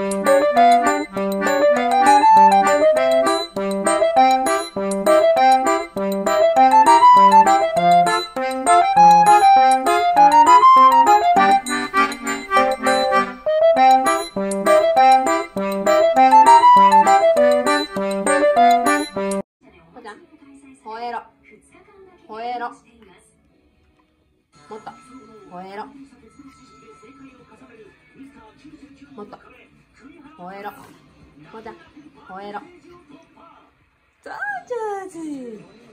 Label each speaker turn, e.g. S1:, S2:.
S1: 吠えろ。吠えろ。もっと。吠えろ。もっと。吠えろ。こほだ。吠えろ。そう上手